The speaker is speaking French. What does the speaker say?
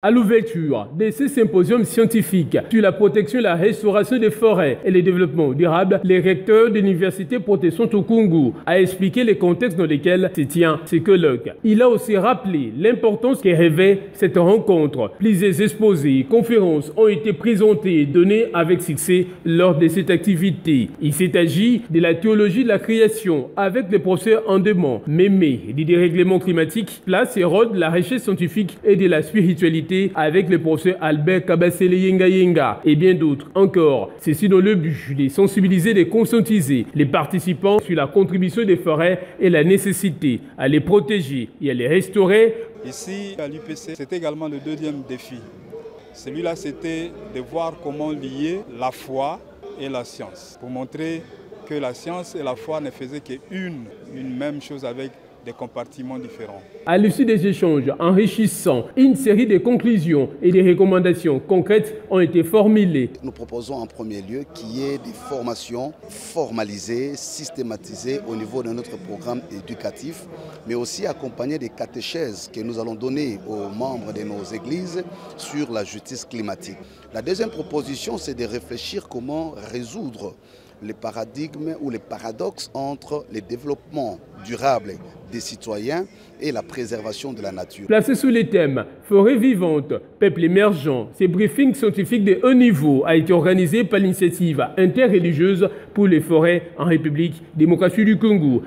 À l'ouverture de ce symposium scientifique sur la protection et la restauration des forêts et le développement durable, le recteur de l'université protection Tokungu a expliqué les contextes dans lesquels se tient ce colloque. Il a aussi rappelé l'importance que revêt cette rencontre. Plusieurs exposés conférences ont été présentés et donnés avec succès lors de cette activité. Il agi de la théologie de la création avec le professeur Andemont, Mémé, du dérèglement climatique, place et rôle de la recherche scientifique et de la spiritualité avec le professeur Albert Kabasele Yenga Yenga et bien d'autres encore. Ceci dans le but de sensibiliser de conscientiser les participants sur la contribution des forêts et la nécessité à les protéger et à les restaurer. Ici à l'UPC, c'est également le deuxième défi. Celui-là, c'était de voir comment lier la foi et la science, pour montrer que la science et la foi ne faisaient qu'une, une même chose avec des compartiments différents. À l'issue des échanges enrichissants, une série de conclusions et de recommandations concrètes ont été formulées. Nous proposons en premier lieu qu'il y ait des formations formalisées, systématisées au niveau de notre programme éducatif, mais aussi accompagnées des catéchèses que nous allons donner aux membres de nos églises sur la justice climatique. La deuxième proposition, c'est de réfléchir comment résoudre les paradigmes ou les paradoxes entre le développement durable des citoyens et la préservation de la nature. Placé sous les thèmes Forêt vivante, peuple émergent, ce briefing scientifique de haut niveau a été organisé par l'initiative interreligieuse pour les forêts en République démocratique du Congo.